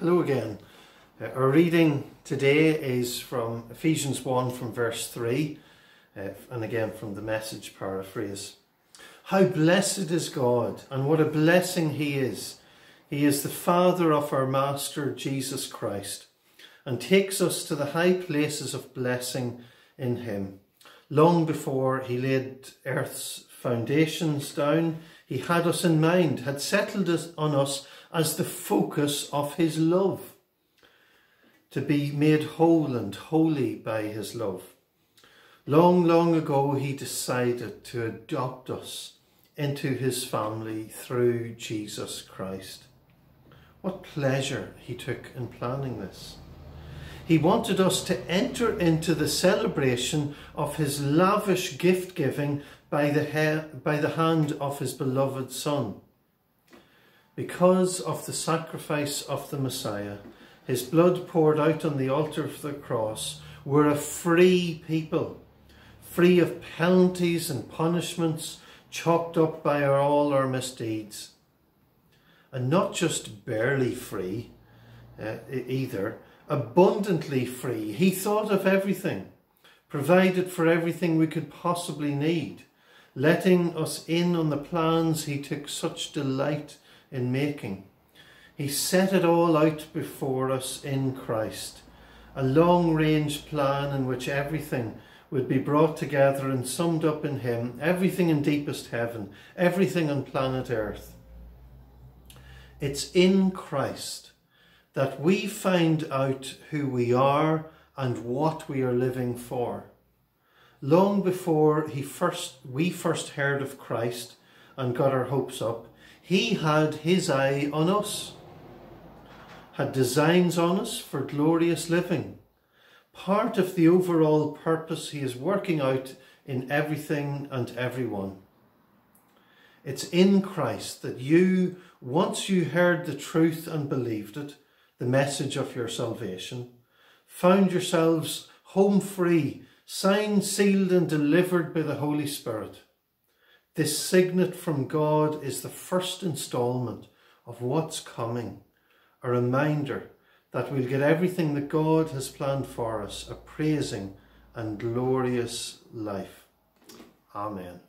Hello again. Uh, our reading today is from Ephesians 1 from verse 3, uh, and again from the message paraphrase. How blessed is God, and what a blessing He is. He is the Father of our Master Jesus Christ, and takes us to the high places of blessing in Him. Long before He laid earth's foundations down, He had us in mind, had settled us on us as the focus of his love, to be made whole and holy by his love. Long, long ago, he decided to adopt us into his family through Jesus Christ. What pleasure he took in planning this. He wanted us to enter into the celebration of his lavish gift giving by the, by the hand of his beloved Son. Because of the sacrifice of the Messiah, his blood poured out on the altar of the cross, we're a free people, free of penalties and punishments chalked up by our, all our misdeeds. And not just barely free uh, either, abundantly free. He thought of everything, provided for everything we could possibly need, letting us in on the plans he took such delight in making. He set it all out before us in Christ, a long range plan in which everything would be brought together and summed up in Him, everything in deepest heaven, everything on planet Earth. It's in Christ that we find out who we are and what we are living for. Long before he first, we first heard of Christ and got our hopes up, he had his eye on us, had designs on us for glorious living. Part of the overall purpose he is working out in everything and everyone. It's in Christ that you, once you heard the truth and believed it, the message of your salvation, found yourselves home free, signed, sealed, and delivered by the Holy Spirit. This signet from God is the first instalment of what's coming, a reminder that we'll get everything that God has planned for us, a praising and glorious life. Amen.